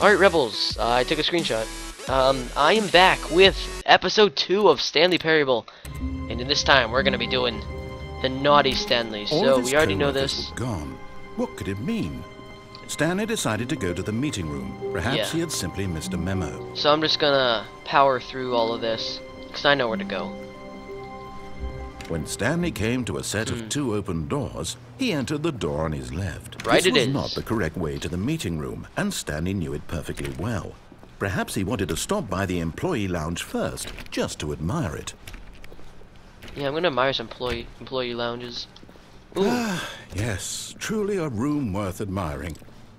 Alright, Rebels, uh, I took a screenshot. Um, I am back with episode 2 of Stanley Parable. And in this time, we're gonna be doing the Naughty Stanley. All So, we already know this. Gone. What could it mean? Stanley decided to go to the meeting room. Perhaps Yeah. he had simply missed a memo. So I'm just gonna power through all of this. Because I know where to go. When Stanley came to a set of two open doors, he entered the door on his left. Hmm. Right this it was is. not the correct way to the meeting room, and Stanley knew it perfectly well. Perhaps he wanted to stop by the employee lounge first, just to admire it. Yeah, I'm gonna admire some employee, employee lounges. Ooh, Yes, truly a room worth admiring.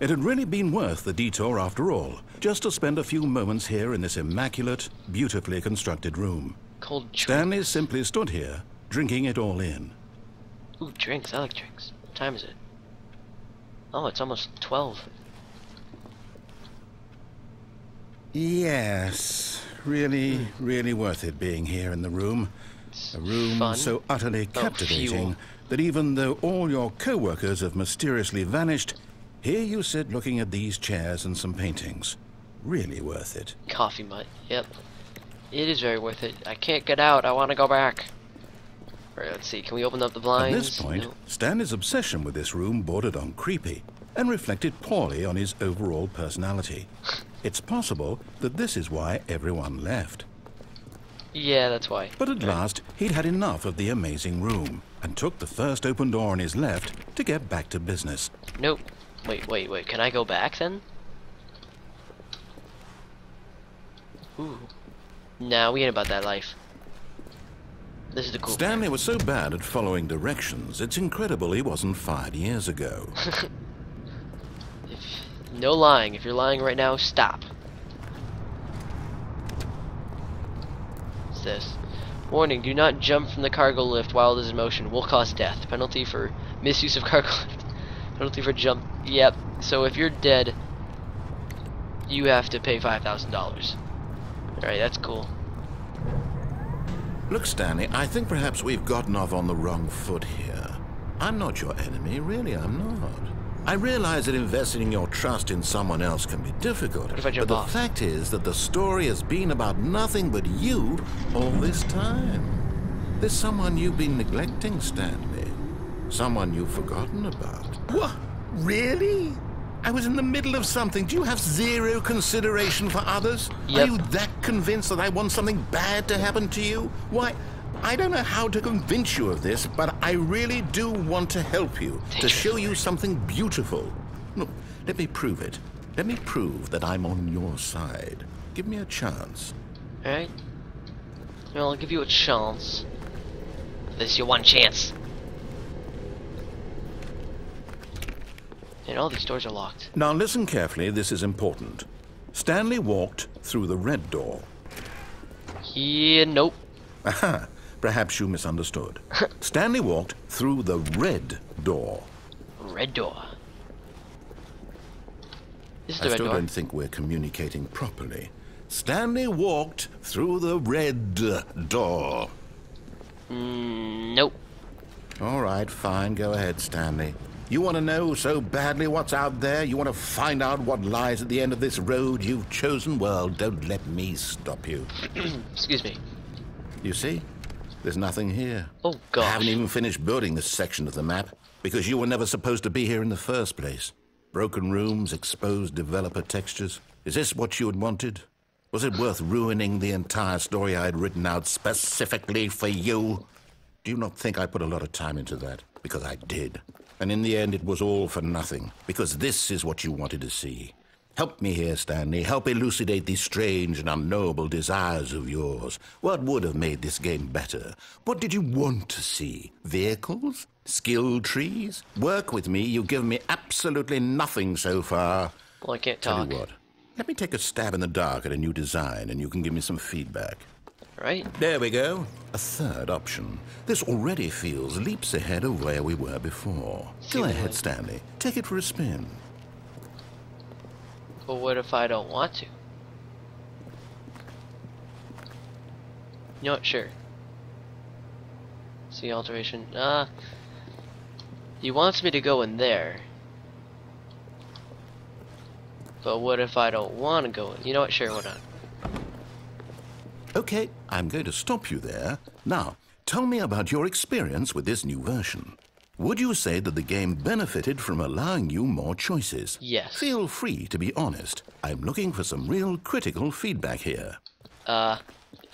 It had really been worth the detour after all, just to spend a few moments here in this immaculate, beautifully constructed room. cold. Stanley simply stood here, drinking it all in. Ooh, drinks. I like drinks. What time is it? Oh, it's almost 12. Yes, really, really worth it being here in the room. It's A room fun. so utterly Oh, captivating fuel. that even though all your co-workers have mysteriously vanished, here you sit looking at these chairs and some paintings. Really worth it. Coffee mutt. Yep. It is very worth it. I can't get out. I want to go back. Alright, let's see. Can we open up the At this point, No. Stanley's obsession with this room bordered on creepy and reflected poorly on his overall personality. It's possible that this is why everyone left. Yeah, that's why. But at last, he'd had enough of the amazing room and took the first open door on his left to get back to business. Nope. Wait, wait, wait. Can I go back then? Ooh. Nah, we ain't about that life. This is the cool Stanley was so bad at following directions, it's incredible he wasn't five years ago. If, no lying. If you're lying right now, stop. What's this? Warning, do not jump from the cargo lift while it is in motion. Will cause death. Penalty for misuse of cargo lift. Penalty for jump. Yep. So if you're dead, you have to pay $5,000. Alright, that's cool. Look, Stanley, I think perhaps we've gotten off on the wrong foot here. I'm not your enemy, really, I'm not. I realize that investing your trust in someone else can be difficult. What if I jump but the off? fact is that the story has been about nothing but you all this time. There's someone you've been neglecting, Stanley. Someone you've forgotten about. What? Really? I was in the middle of something. Do you have zero consideration for others? Yep. Are you that convinced that I want something bad to happen to you? Why, I don't know how to convince you of this, but I really do want to help you, to show you something beautiful. Look, let me prove it. Let me prove that I'm on your side. Give me a chance. Alright? Well, I'll give you a chance. This is your one chance. And all these doors are locked. Now listen carefully, this is important. Stanley walked through the red door. Yeah, nope. Aha, perhaps you misunderstood. Stanley walked through the red door. Red door. This is I the red still door. don't think we're communicating properly. Stanley walked through the red door. Mm, nope. All right, fine. Go ahead, Stanley. You want to know so badly what's out there? You want to find out what lies at the end of this road you've chosen? Well, don't let me stop you. Excuse me. You see? There's nothing here. Oh, God. I haven't even finished building this section of the map because you were never supposed to be here in the first place. Broken rooms, exposed developer textures. Is this what you had wanted? Was it worth ruining the entire story I had written out specifically for you? Do you not think I put a lot of time into that? Because I did. And in the end, it was all for nothing. Because this is what you wanted to see. Help me here, Stanley. Help elucidate these strange and unknowable desires of yours. What would have made this game better? What did you want to see? Vehicles? Skill trees? Work with me. You've given me absolutely nothing so far. Well, I can't talk. Tell you what. Let me take a stab in the dark at a new design, and you can give me some feedback. Right? There we go. A third option. This already feels leaps ahead of where we were before. Go ahead, Stanley. Take it for a spin. But what if I don't want to? You know what? Sure. See alteration. Uh, he wants me to go in there. But what if I don't want to go in? You know what? Sure, why not? Okay, I'm going to stop you there. Now, tell me about your experience with this new version. Would you say that the game benefited from allowing you more choices? Yes. Feel free to be honest. I'm looking for some real critical feedback here. Uh,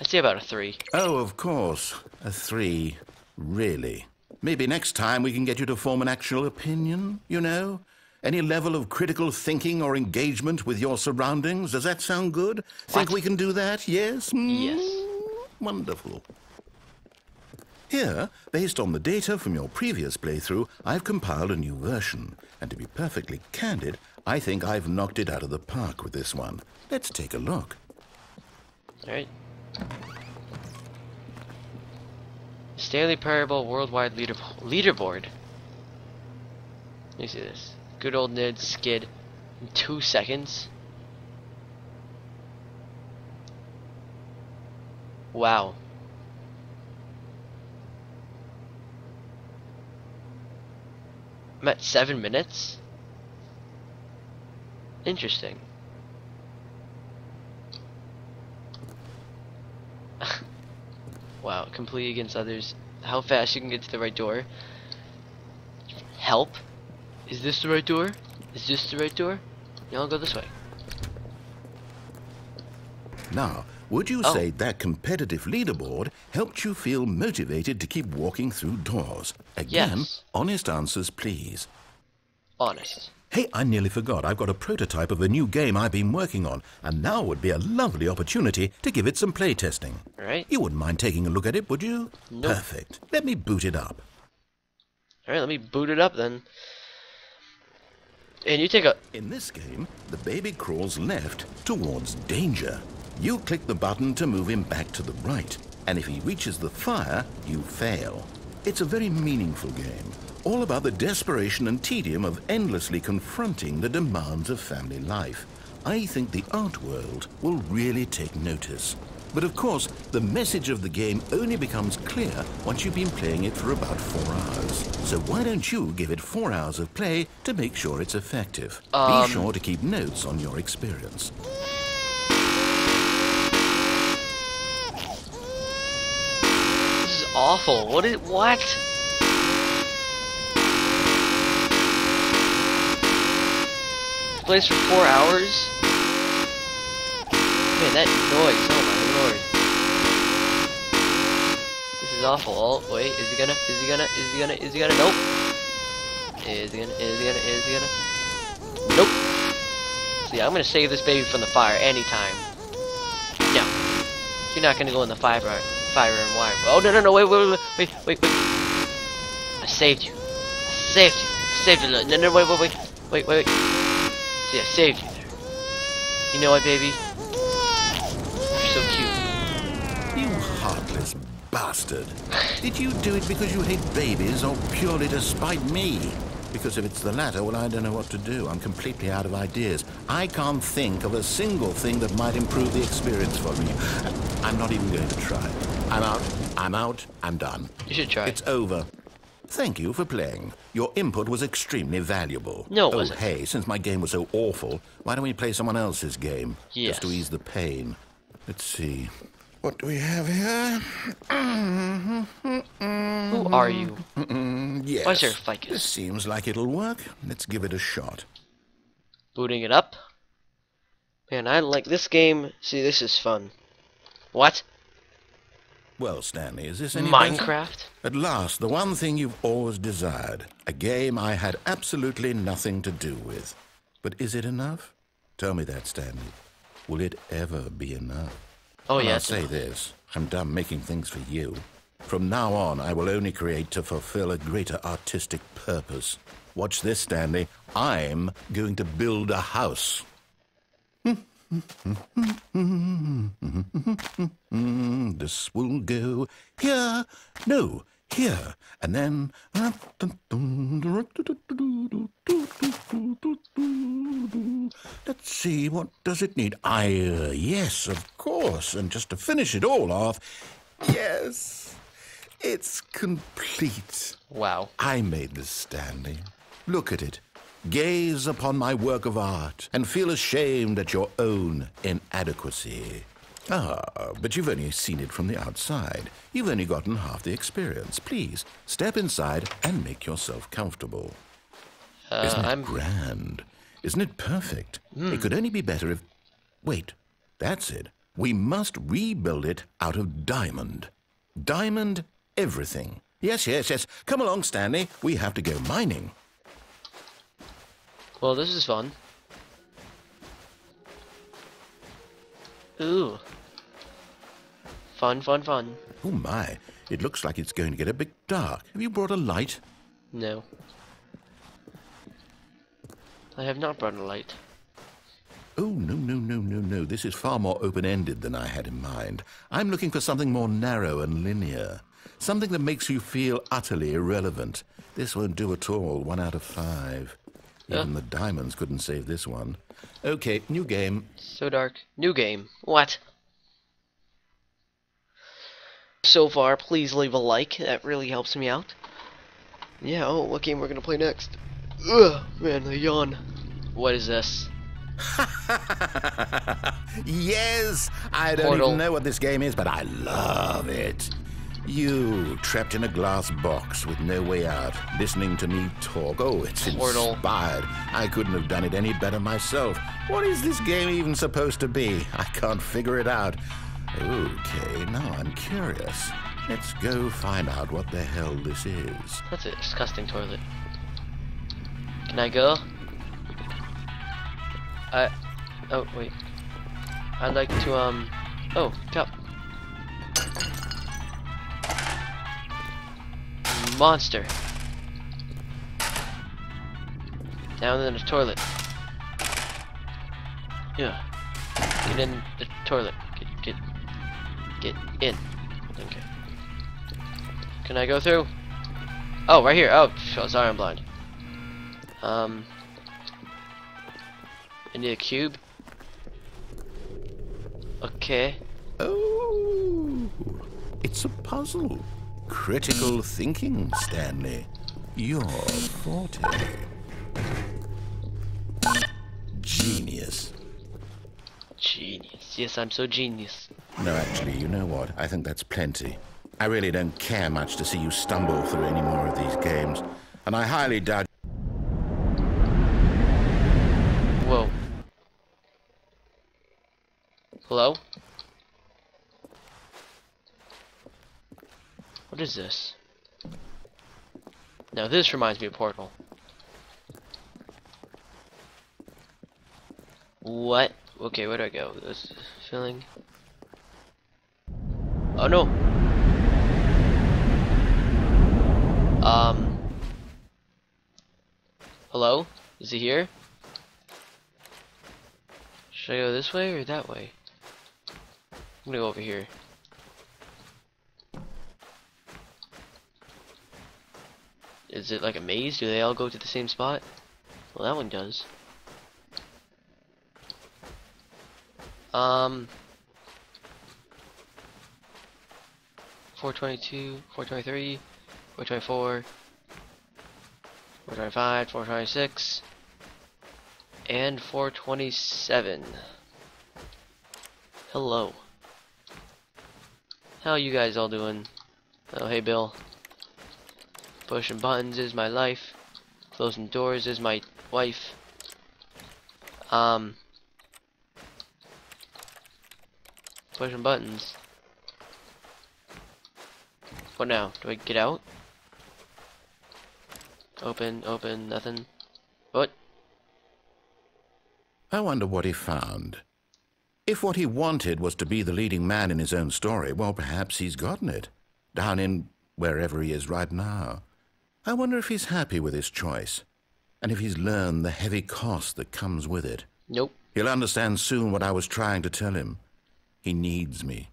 I'd say about a three. Oh, of course. A three. Really. Maybe next time we can get you to form an actual opinion, you know? Any level of critical thinking or engagement with your surroundings? Does that sound good? Think we can do that? Yes? Hmm? Yes. Wonderful. Here, based on the data from your previous playthrough, I've compiled a new version. And to be perfectly candid, I think I've knocked it out of the park with this one. Let's take a look. Alright. Stanley Parable Worldwide leader Leaderboard. Let me see this. Good old Ned skid in two seconds. Wow. I'm at seven minutes? Interesting. Wow, completely against others. How fast you can get to the right door. Help? Is this the right door? Is this the right door? No, I'll go this way. Now, would you Oh. say that competitive leaderboard helped you feel motivated to keep walking through doors? Again, Yes. honest answers, please. Honest. Hey, I nearly forgot. I've got a prototype of a new game I've been working on, and now would be a lovely opportunity to give it some playtesting. Alright. You wouldn't mind taking a look at it, would you? Nope. Perfect. Let me boot it up. Alright, let me boot it up then. And you take a In this game, the baby crawls left towards danger. You click the button to move him back to the right, and if he reaches the fire, you fail. It's a very meaningful game, all about the desperation and tedium of endlessly confronting the demands of family life. I think the art world will really take notice. But of course, the message of the game only becomes clear once you've been playing it for about four hours. So why don't you give it four hours of play to make sure it's effective? Um, Be sure to keep notes on your experience. This is awful. What is what? Plays for four hours? Man, that noise, oh my This is awful. Oh, wait, is he gonna, is he gonna, is he gonna, is he gonna, nope. Is he gonna, is he gonna, is he gonna? Nope. See, I'm gonna save this baby from the fire anytime. No. You're not gonna go in the fire, uh, fire and wire. Oh no no no! Wait wait wait wait wait wait! I saved you. I saved you. I saved you. No no no! Wait wait wait wait wait. See, I saved you. You know what, baby? So cute. You heartless bastard. Did you do it because you hate babies or purely to spite me? Because if it's the latter, well, I don't know what to do. I'm completely out of ideas. I can't think of a single thing that might improve the experience for me. I'm not even going to try. I'm out. I'm out. I'm done. You should try. It's over. Thank you for playing. Your input was extremely valuable. No, it oh, wasn't. hey, since my game was so awful, why don't we play someone else's game? Just to ease the pain. Let's see. What do we have here? Who are you? Mm-hmm. Yes. Why's there ficus? This seems like it'll work. Let's give it a shot. Booting it up. Man, I like this game. See, this is fun. What? Well, Stanley, is this any better? Minecraft? At last, the one thing you've always desired. A game I had absolutely nothing to do with. But is it enough? Tell me that, Stanley. Will it ever be enough? Oh And yeah. I'll say this. I'm done making things for you. From now on, I will only create to fulfill a greater artistic purpose. Watch this, Stanley. I'm going to build a house. This will go here. No, here. And then. Let's see, what does it need? I, uh, yes, of course. And just to finish it all off, yes, it's complete. Wow. I made this, Stanley. Look at it. Gaze upon my work of art and feel ashamed at your own inadequacy. Ah, but you've only seen it from the outside. You've only gotten half the experience. Please, step inside and make yourself comfortable. Uh, Isn't it I'm grand? Isn't it perfect? It hmm. could only be better if. Wait, that's it. We must rebuild it out of diamond. Diamond everything. Yes, yes, yes. Come along, Stanley. We have to go mining. well. This is fun. Ooh. Fun, fun, fun. Oh my, it looks like it's going to get a bit dark. Have you brought a light? No. I have not brought a light. Oh, no, no, no, no, no. This is far more open ended than I had in mind. I'm looking for something more narrow and linear. Something that makes you feel utterly irrelevant. This won't do at all. One out of five. Even the diamonds couldn't save this one. Okay, new game. So dark. New game. What? So far, please leave a like. That really helps me out. Yeah, oh, what game we're gonna play next? Ugh, man, the yawn. What is this? yes! I don't Portal. even know what this game is, but I love it. You, trapped in a glass box with no way out, listening to me talk. Oh, it's Portal. inspired. I couldn't have done it any better myself. What is this game even supposed to be? I can't figure it out. Okay, now I'm curious. Let's go find out what the hell this is. That's a disgusting toilet. Can I go? I. Oh, wait. I'd like to, um. Oh, cup. Monster. Down in the toilet. Yeah. Get in the toilet. Get, get, get in. Okay. Can I go through? Oh, right here. Oh, sorry, I'm blind. Um, I need a cube. Okay. Oh, it's a puzzle. Critical thinking, Stanley. Your forte. Genius. Genius. Yes, I'm so genius. No, actually, you know what? I think that's plenty. I really don't care much to see you stumble through any more of these games, and I highly doubt. Hello? What is this? Now this reminds me of Portal. What? Okay, where do I go? This filling. Oh no. Um. Hello? Is he here? Should I go this way or that way? I'm gonna go over here. Is it like a maze? Do they all go to the same spot? Well, that one does. Um. 422, 423, 424, 425, 426, and 427. Hello. How you guys all doing? Oh, hey, Bill. Pushing buttons is my life. Closing doors is my wife. Um. Pushing buttons. What now? Do I get out? Open, open, nothing. What? I wonder what he found. If what he wanted was to be the leading man in his own story, well, perhaps he's gotten it. Down in wherever he is right now. I wonder if he's happy with his choice, and if he's learned the heavy cost that comes with it. Nope. He'll understand soon what I was trying to tell him. He needs me.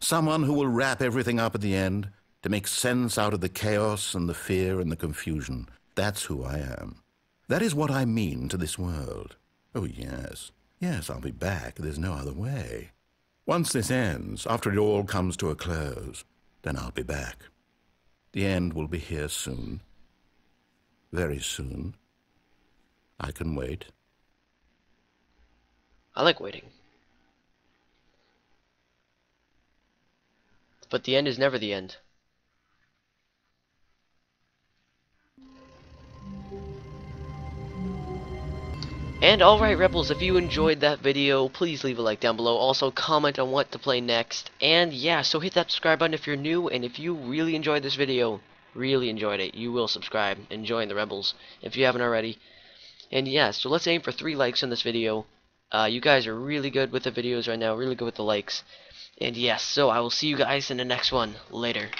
Someone who will wrap everything up at the end to make sense out of the chaos and the fear and the confusion. That's who I am. That is what I mean to this world. Oh, yes. Yes, I'll be back. There's no other way. Once this ends, after it all comes to a close, then I'll be back. The end will be here soon. Very soon. I can wait. I like waiting. But the end is never the end. And alright Rebels, if you enjoyed that video, please leave a like down below. Also comment on what to play next. And yeah, so hit that subscribe button if you're new, and if you really enjoyed this video, really enjoyed it, you will subscribe and join the Rebels if you haven't already. And yeah, so let's aim for 3 likes on this video. Uh, you guys are really good with the videos right now, really good with the likes. And yes, so I will see you guys in the next one. Later.